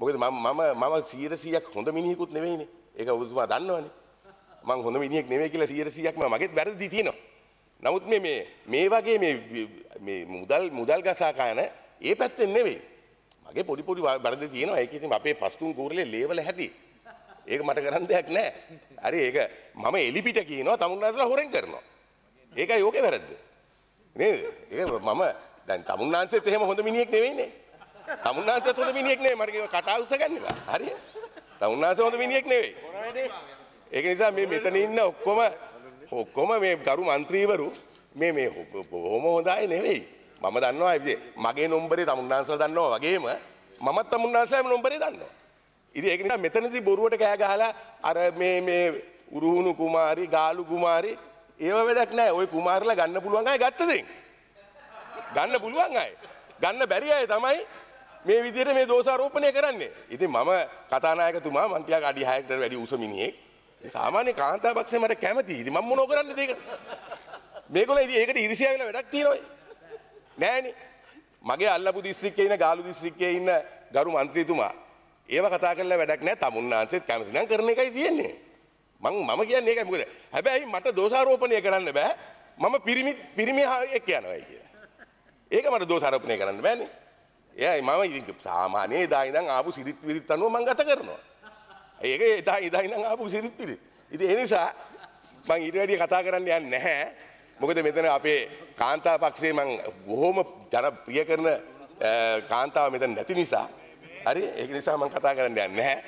මොකද මම මම මම 100%ක් හොඳ මිනිහෙකුත් නෙවෙයිනේ. ඒක ඔබතුමා දන්නවනේ. මං හොඳ මිනිහෙක් නෙවෙයි කියලා 100%ක්ම මගෙත් වැරදි තියෙනවා. නමුත් මේ මේ මේ වගේ මේ මේ මුදල් මුදල් ගසා කන ඒ පැත්තෙන් නෙවෙයි. මගේ පොඩි පොඩි වැරදි තියෙනවා. ඒක ඉතින් අපේ පස්තුන් කූරලේ ලේවල හැටි. ඒක මට කරන්න දෙයක් නැහැ. හරි ඒක මම එලිපිට කියනවා තමුන්නාන්සලා හොරෙන් කරනවා. ඒකයි ඕකේ වැරද්ද. නේද? ඒක මම දැන් තමුන්නාන්සෙත් එහෙම හොඳ මිනිහෙක් නෙවෙයිනේ. තමුන්නාන්සෙත් හොඳ මිනිහෙක් නෙවෙයි. මට කිව්වා කටා උස ගන්න එපා. හරිය? තමුන්නාන්ස හොඳ මිනිහෙක් නෙවෙයි. ඒක නිසා මේ මෙතන ඉන්න ඔක්කොම ඔක්කොම මේ ගරු මන්ත්‍රීවරු මේ මේ බොහොම හොඳ අය නෙවෙයි. මම දන්නවා ඉතින් මගේ නම්බරේ තමුන්නාන්සලා දන්නවා වගේම මමත් තමුන්නාන්සලාම නම්බරේ දන්නවා. ඉතින් ඒක නිසා මෙතනදී බොරුවට කෑ ගහලා අර මේ මේ උරුහුණු කුමාරි ගාලු කුමාරි ඒව වැඩක් නැහැ. ওই කුමාරලා ගන්න පුළුවන් අය ගත්ත දෙන්. ගන්න පුළුවන් අය. ගන්න බැරි අය තමයි මේ විදිහට මේ දෝෂාරෝපණය කරන්නේ. ඉතින් මම කතානායකතුමා මං ටිකක් අඩි 6කට වැඩි උස මිනිහෙක්. සාමාන්‍ය කාන්තා පක්ෂේ මට කැමතියි. ඉතින් මම මොනව කරන්නද ඒකට? මේගොල්ලෝ ඉතින් ඒකට ඉරිසියා වෙලා වැඩක් තියනොයි. නෑනේ. මගේ අල්ලපු දිස්ත්‍රික්කයේ ඉන්න ගාලු දිස්ත්‍රික්කයේ ඉන්න ගරු මන්ත්‍රීතුමා ඒව කතා කරලා වැඩක් නෑ. තමුන්නාන්සෙත් කැමති නම් කරන එකයි තියෙන්නේ. මං මම කියන්නේ ඒකයි මොකද හැබැයි මට දෝෂාරෝපණය කරන්න බෑ මම පිරිමි පිරිමි එක්ක යනවායි කියලා. ඒක මට දෝෂාරෝපණය කරන්න බෑනේ. එයයි මම ඉතින් සාමාන්‍ය එදා ඉඳන් ආපු සිරිත් විරිත් අනුව මං ගත කරනවා. ඒක එදා එදා ඉඳන් ආපු සිරිත් විරිත්. ඉතින් ඒ නිසා මං ඊට වැඩිය කතා කරන්න යන්නේ නැහැ. මොකද මෙතන අපේ කාන්තා පක්ෂයේ මං බොහොම ජනප්‍රිය කරන කාන්තාව මෙතන නැති නිසා. හරි ඒක නිසා මං කතා කරන්න යන්නේ නැහැ.